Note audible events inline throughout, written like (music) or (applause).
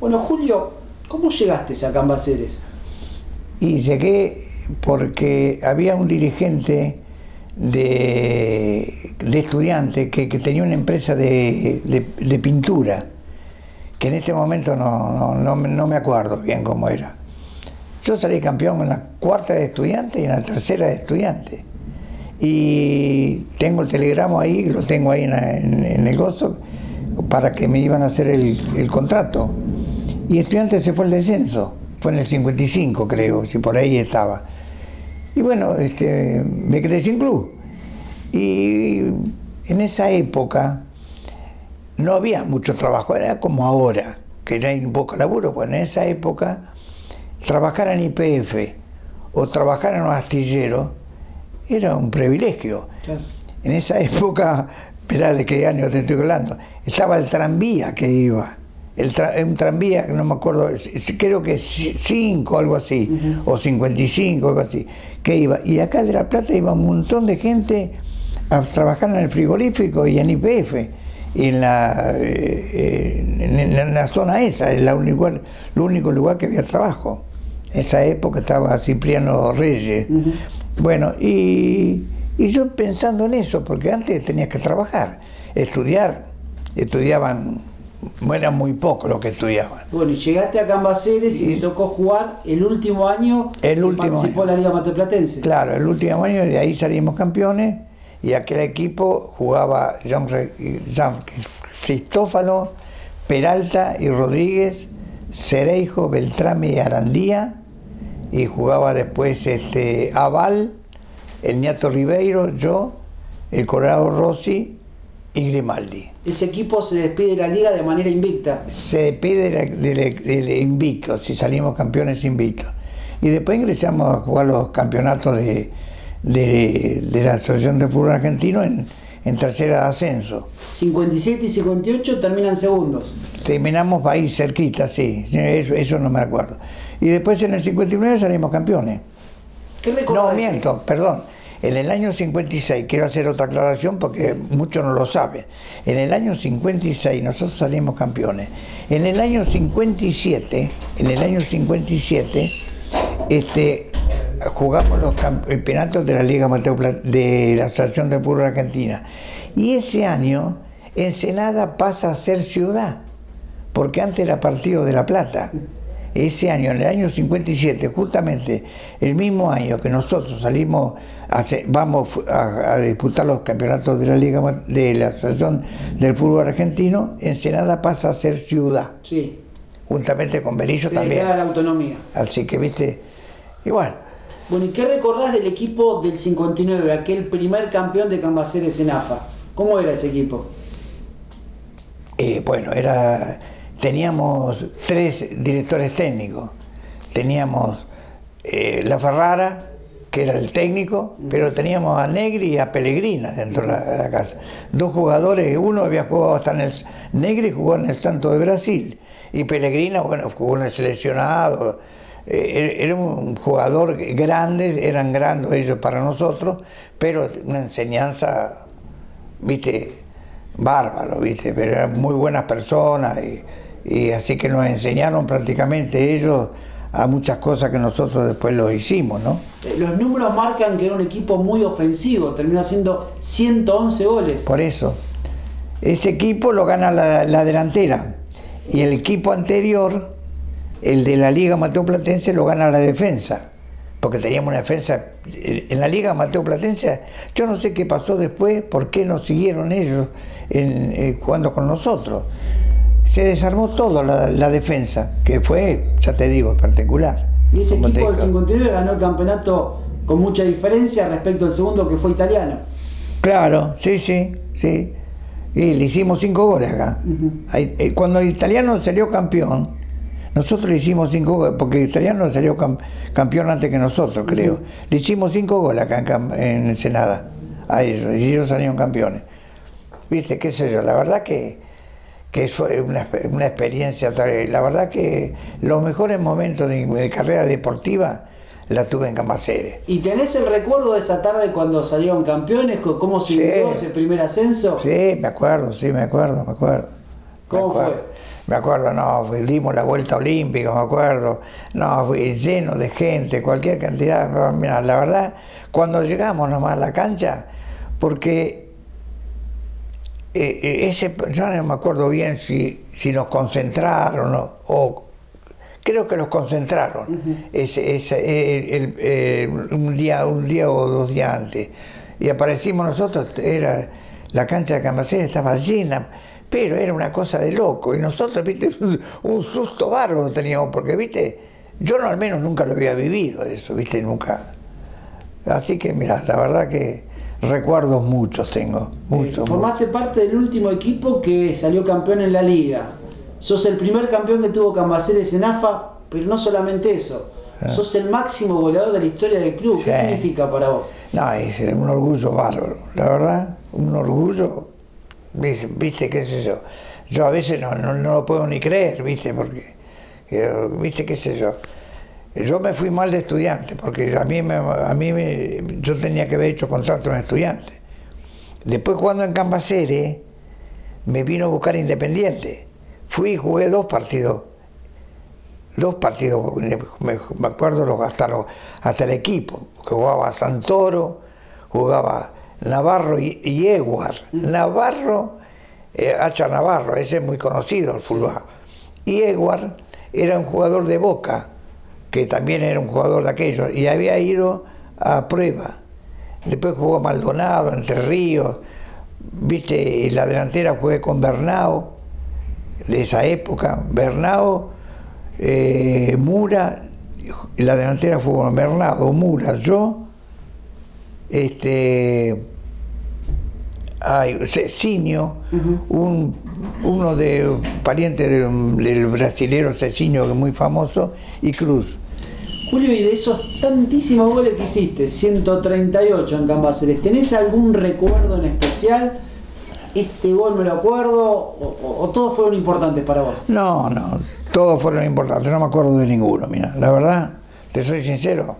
Bueno, Julio, ¿cómo llegaste a Cambaceres? Y llegué porque había un dirigente de, de estudiantes que, tenía una empresa de, pintura, que en este momento no, no, no, me acuerdo bien cómo era. Yo salí campeón en la cuarta de estudiantes y en la tercera de estudiantes. Y tengo el telegramo ahí, lo tengo ahí en, el negocio, para que me iban a hacer el, el contrato. Y estudiantes se fue el descenso, fue en el 55 creo, si por ahí estaba. Y bueno, este, me quedé sin club. Y en esa época no había mucho trabajo, era como ahora, que no hay un poco laburo, pues en esa época trabajar en IPF o trabajar en un astillero era un privilegio. En esa (laughs) época, esperá de qué año te estoy hablando, estaba el tranvía que iba el un tranvía, no me acuerdo, creo que 5, algo así, o 55, algo así, que iba. Y acá de La Plata iba un montón de gente a trabajar en el frigorífico y en IPF, en la, eh, en, la zona esa, es la único, el único lugar que había trabajo. En esa época estaba Cipriano Reyes. Bueno, y, y yo pensando en eso, porque antes tenías que trabajar, estudiar, estudiaban eran muy poco lo que estudiaban. Bueno, y llegaste a Cambaceres y, te tocó jugar el último año el último participó en la Liga Mateplatense. Claro, el último año y de ahí salimos campeones y aquel equipo jugaba Jean, Cristófalo, Peralta y Rodríguez, Cereijo, Beltrame y Arandía y jugaba después este Aval, el Ñato Ribeiro, yo, el Colorado Rossi y Grimaldi. Ese equipo se despide de la liga de manera invicta. Se despide del invicto, si salimos campeones invictos. Y después ingresamos a jugar los campeonatos de, la Asociación de Fútbol Argentino en, tercera de ascenso. 57 y 58 terminan segundos. Terminamos ahí cerquita, sí, eso, eso no me acuerdo. Y después en el 59 salimos campeones. ¿Qué No, miento, perdón en el año 56, quiero hacer otra aclaración porque muchos no lo saben, en el año 56 nosotros salimos campeones. En el año 57, en el año 57, este, jugamos los campeonatos de la Liga Amateur de la Asociación de Fútbol Argentina. Y ese año Ensenada pasa a ser ciudad, porque antes era partido de La Plata ese año, en el año 57, justamente el mismo año que nosotros salimos, vamos a, disputar los campeonatos de la Liga de la Asociación del Fútbol Argentino, Ensenada pasa a ser ciudad. Sí. Juntamente con Berillo también. la autonomía. Así que, viste, igual. Bueno, ¿y qué recordás del equipo del 59, aquel primer campeón de Cambaceres en AFA? ¿Cómo era ese equipo? Eh, bueno, era teníamos tres directores técnicos. Teníamos eh, La Ferrara, que era el técnico, pero teníamos a Negri y a Pellegrina dentro de la, casa. Dos jugadores, uno había jugado hasta en el... Negri jugó en el Santo de Brasil y Pellegrina, bueno, jugó en el seleccionado. Eh, era un jugador grande, eran grandes ellos para nosotros, pero una enseñanza, viste, bárbaro, viste, pero eran muy buenas personas y y así que nos enseñaron prácticamente ellos a muchas cosas que nosotros después lo hicimos, ¿no? Eh, los números marcan que era un equipo muy ofensivo, terminó haciendo 111 goles. Por eso, ese equipo lo gana la, delantera y el equipo anterior, el de la Liga Mateo Platense, lo gana la defensa, porque teníamos una defensa en la Liga Mateo Platense. Yo no sé qué pasó después, por qué nos siguieron ellos eh, jugando con nosotros se desarmó todo la, defensa, que fue, ya te digo, particular. Y ese equipo del 59 ganó el campeonato con mucha diferencia respecto al segundo que fue italiano. Claro, sí, sí, sí. Y le hicimos cinco goles acá. Eh, cuando el italiano salió campeón, nosotros le hicimos cinco goles, porque el italiano salió campeón antes que nosotros, creo. Le hicimos cinco goles acá en, en Ensenada a ellos, y ellos salieron campeones. Viste, qué sé yo, la verdad que que es una, una, experiencia, la verdad que los mejores momentos de mi carrera deportiva la tuve en Cambaceres. ¿Y tenés el recuerdo de esa tarde cuando salieron campeones? ¿Cómo se ese primer ascenso? Sí, me acuerdo, sí, me acuerdo, me acuerdo. ¿Cómo me acuerdo. fue? Me acuerdo, no, dimos la vuelta olímpica, me acuerdo, no, fue lleno de gente, cualquier cantidad. Mira, la verdad, cuando llegamos nomás a la cancha, porque eh, eh, ese, ya no me acuerdo bien si, si nos concentraron o, o creo que los concentraron ese, ese, el- el- eh, un, día, un día o dos días antes. Y aparecimos nosotros, era la cancha de Cambacén estaba llena, pero era una cosa de loco. Y nosotros, viste, (laughs) un susto bárbaro teníamos, porque, viste, yo no, al menos nunca lo había vivido eso, viste, nunca. Así que, mira, la verdad que recuerdos muchos tengo, muchos. Eh, Formaste parte del último equipo que salió campeón en la liga. Sos el primer campeón que tuvo Cambaceres en AFA, pero no solamente eso. Sos el máximo goleador de la historia del club. ¿Qué Ah. Significa para vos? No, es un orgullo bárbaro, la verdad, un orgullo, viste, viste, qué sé yo. Yo a veces no, no, no lo puedo ni creer, viste, porque, eh, viste, qué sé yo. Yo me fui mal de estudiante, porque a mí, me, a mí me- yo tenía que haber hecho contrato en estudiante. Después cuando en Cambaceres me vino a buscar Independiente. Fui y jugué dos partidos dos partidos, me, me acuerdo los- hasta, los- hasta el equipo, jugaba Santoro, jugaba Navarro y, y Eguar. Navarro, eh, Hacha Navarro, ese es muy conocido el fútbol. Y Eguar era un jugador de Boca, que también era un jugador de aquellos, y había ido a prueba. Después jugó Maldonado, Entre Ríos, viste, en la delantera jugué con Bernao, de esa época, Bernao, eh, Mura, y la delantera fue con Bernardo, Mura, yo, este, ay, Cecinio, un, uno de pariente del, del brasilero Cecinio, que es muy famoso, y Cruz. Julio, y de esos tantísimos goles que hiciste, 138 en Cambaceres, ¿tenés algún recuerdo en especial? ¿Este gol me lo acuerdo? ¿O, o- o todos fueron importantes para vos? No, no, todos fueron importantes, no me acuerdo de ninguno, mira, la verdad, te soy sincero,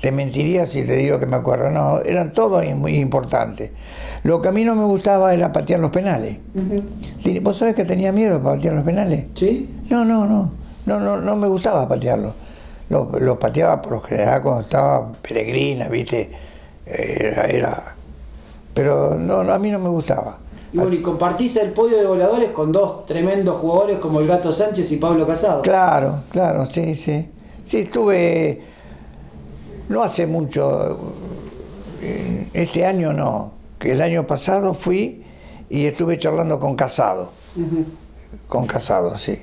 te mentiría si te digo que me acuerdo, no, eran todos muy importantes. Lo que a mí no me gustaba era patear los penales. Sí, ¿Vos sabés que tenía miedo para patear los penales? ¿Sí? No, no, no, no, no, no me gustaba patearlos. Los pateaba por lo general cuando estaba peregrina, viste, era, era- pero no, no, a mí no me gustaba. Y bueno, y compartís el podio de goleadores con dos tremendos jugadores como el Gato Sánchez y Pablo Casado. Claro, claro, sí, sí. Sí, estuve, no hace mucho, eh, este año no, que el año pasado fui y estuve charlando con Casado, con Casado, sí.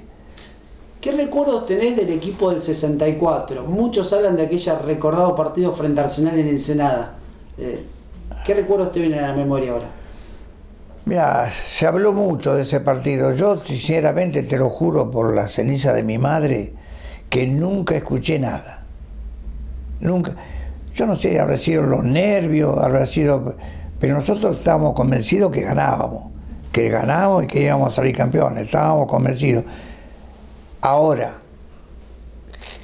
¿Qué recuerdos tenés del equipo del 64? Muchos hablan de aquella recordado partido frente a Arsenal en Ensenada. Eh, ¿Qué recuerdos te vienen a la memoria ahora? Mira, se habló mucho de ese partido. Yo, sinceramente, te lo juro por la ceniza de mi madre, que nunca escuché nada. Nunca. Yo no sé, habrá sido los nervios, habrá sido. Pero nosotros estábamos convencidos que ganábamos, que ganábamos y que íbamos a salir campeones. Estábamos convencidos. Ahora,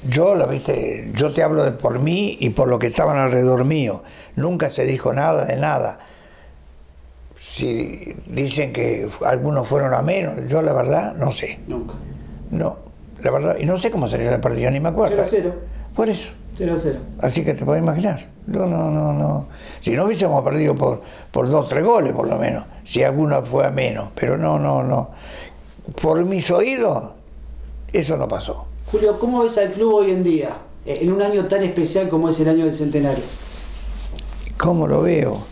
yo lo viste, yo te hablo de por mí y por lo que estaban alrededor mío. Nunca se dijo nada de nada si dicen que algunos fueron a menos, yo la verdad no sé. Nunca. No, la verdad, y no sé cómo salió el partido, ni me acuerdo. 0 a 0. Por eso. 0 a 0. Así que te puedes imaginar. No, no, no, no. Si no hubiésemos perdido por, por dos, tres goles por lo menos, si alguno fue a menos, pero no, no, no. Por mis oídos, eso no pasó. Julio, ¿cómo ves al club hoy en día? Eh, En un año tan especial como es el año del centenario. ¿Cómo lo veo?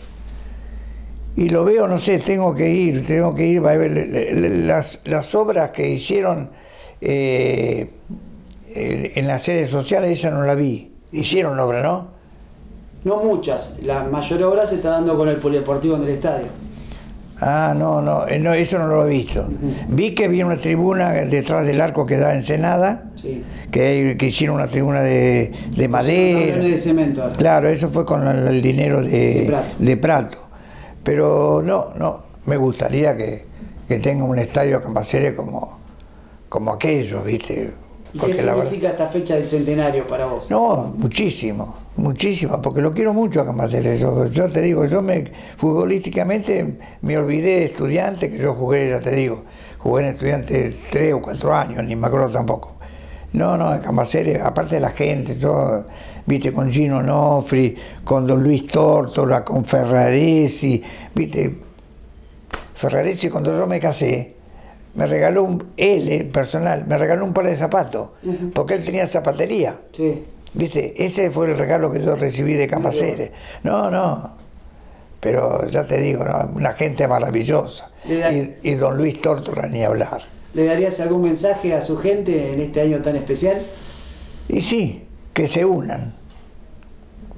Y lo veo, no sé, tengo que ir, tengo que ir, a ver las, las obras que hicieron eh, en las sedes sociales, esa no la vi. Hicieron obra, ¿no? No muchas. La mayor obra se está dando con el polideportivo en el estadio. Ah, no, no, eh, no, eso no lo he visto. Vi que había una tribuna detrás del arco que da Ensenada, Sí. que, que hicieron una tribuna de, de madera. De cemento ahora. Claro, eso fue con el, dinero de, De Prato. de Prato. Pero no, no, me gustaría que, que tenga un estadio Campacere como, como aquellos, ¿viste? ¿Y qué la verdad- significa esta fecha del centenario para vos? No, muchísimo, muchísimo, porque lo quiero mucho a Campacere. Yo, yo te digo, yo me futbolísticamente me olvidé de estudiante, que yo jugué, ya te digo, jugué en estudiante tres o cuatro años, ni me acuerdo tampoco. No, no, Cambaceres, aparte de la gente, yo, viste, con Gino Nofri, con Don Luis Tórtola, con Ferraresi, viste, Ferraresi cuando yo me casé, me regaló un, él, personal, me regaló un par de zapatos, porque él tenía zapatería. Sí. ¿Viste? Ese fue el regalo que yo recibí de Cambaceres. No, no. Pero ya te digo, una gente maravillosa. Y, y, don Luis Tórtola ni hablar. ¿Le darías algún mensaje a su gente en este año tan especial? Y sí, que se unan.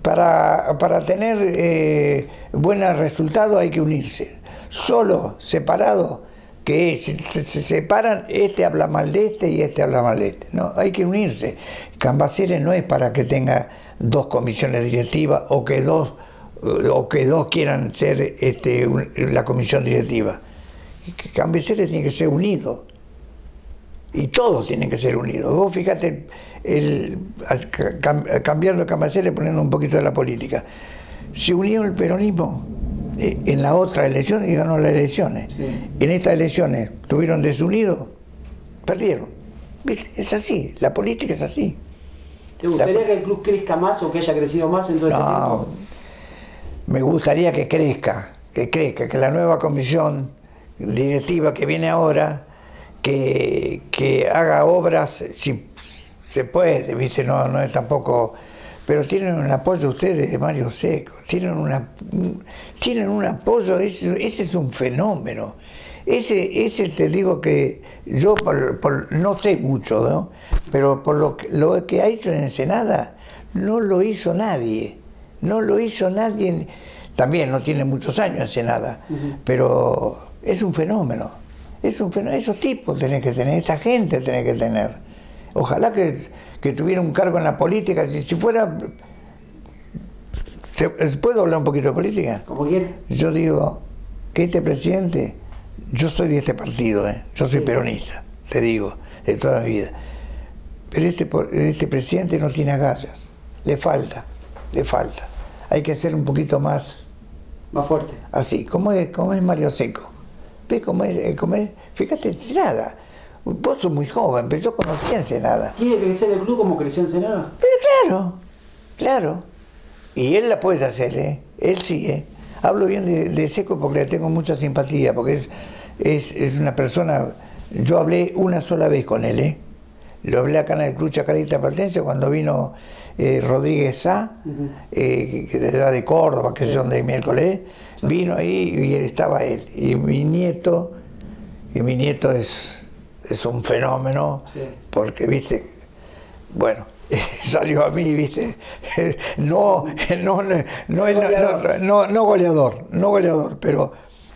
Para, para tener eh, buenos resultados hay que unirse. Solo, separado, que se, separan, este habla mal de este y este habla mal de este. No, hay que unirse. Cambaceres no es para que tenga dos comisiones directivas o que dos o que dos quieran ser este, la comisión directiva. Cambaceres tiene que ser unido y todos tienen que ser unidos. Vos fíjate, el, cambiando Cambaceres poniendo un poquito de la política. Se unió el peronismo eh, en la otra elección y ganó las elecciones. En estas elecciones tuvieron desunidos, perdieron. Es así, la política es así. ¿Te gustaría que el club crezca más o que haya crecido más en todo este tiempo? Me gustaría que crezca, que crezca, que la nueva comisión directiva que viene ahora, que, que haga obras, si se puede, ¿viste? No, no es tampoco pero tienen un apoyo ustedes de Mario Seco, tienen, una, tienen un apoyo, ese, ese es un fenómeno. Ese, ese te digo que yo no sé mucho, ¿no? pero por lo que, lo que ha hecho en Ensenada, no lo hizo nadie, no lo hizo nadie, también no tiene muchos años Ensenada, pero es un fenómeno, es un fenómeno, esos tipos tenés que tener, esta gente tenés que tener. Ojalá que que tuviera un cargo en la política, si, si fuera... ¿Puedo hablar un poquito de política? Como quiere. Yo digo que este presidente, yo soy de este partido, ¿eh? yo soy peronista, te digo, de toda mi vida. Pero este, este presidente no tiene agallas, le falta, le falta. Hay que ser un poquito más... Más fuerte. Así, como es, como es Mario Seco. ¿Ves cómo es, cómo es? Fíjate, nada Vos sos muy joven, pero yo conocí a Ensenada. ¿Tiene que crecer el club como creció Ensenada? Pero claro, claro. Y él la puede hacer, ¿eh? Él sí, ¿eh? Hablo bien de, Seco porque le tengo mucha simpatía, porque es, es, una persona... Yo hablé una sola vez con él, ¿eh? Lo hablé acá en el Club Chacarita Platense cuando vino eh, Rodríguez Sá, eh, que era de Córdoba, que es donde miércoles, vino ahí y estaba él. Y mi nieto, y mi nieto es es un fenómeno, porque, viste, bueno, (laughs) salió a mí, viste, (laughs) no, no, no, no, goleador, no goleador, pero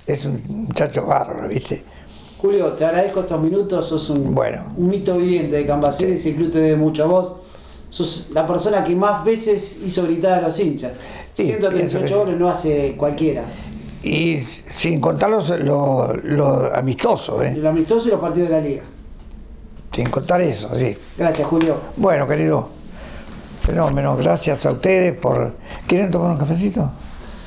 es un muchacho bárbaro, viste. Julio, te agradezco estos minutos, sos un, bueno, un mito viviente de Cambaceres y el club te debe mucho a vos. Sos la persona que más veces hizo gritar a los hinchas. Sí, 138 goles no hace cualquiera. Y sin contar los, los, amistosos. ¿eh? Los amistosos y los partidos de la liga. Sin contar eso, sí. Gracias, Julio. Bueno, querido. Fenómeno, gracias a ustedes por... ¿Quieren tomar un cafecito?